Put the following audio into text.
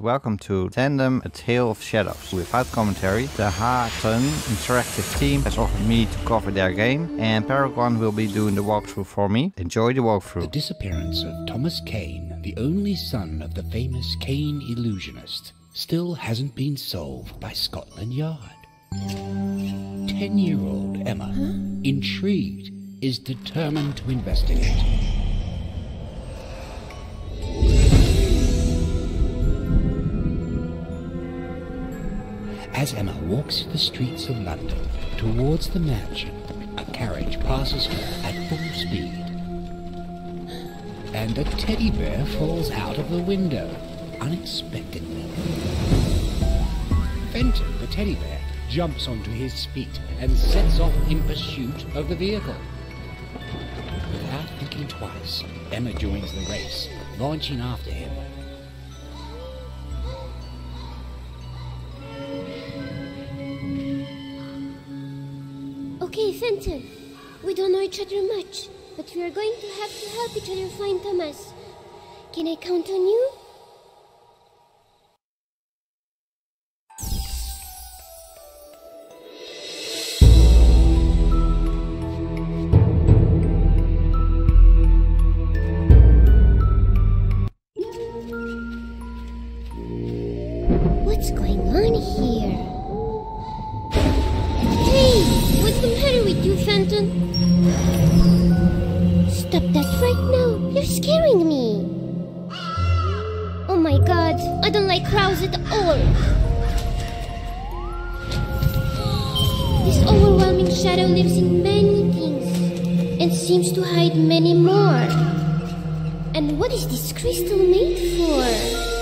Welcome to Tandem A Tale of Shadows. Without commentary, the Hatinh interactive team has offered me to cover their game and Paragon will be doing the walkthrough for me. Enjoy the walkthrough. The disappearance of Thomas Kane, the only son of the famous Kane illusionist, still hasn't been solved by Scotland Yard. Ten year old Emma, intrigued, is determined to investigate. As Emma walks the streets of London towards the mansion, a carriage passes her at full speed. And a teddy bear falls out of the window unexpectedly. Fenton, the teddy bear, jumps onto his feet and sets off in pursuit of the vehicle. Without thinking twice, Emma joins the race, launching after him. Fenton. We don't know each other much, but we are going to have to help each other find Thomas. Can I count on you? Shadow lives in many things and seems to hide many more. And what is this crystal made for?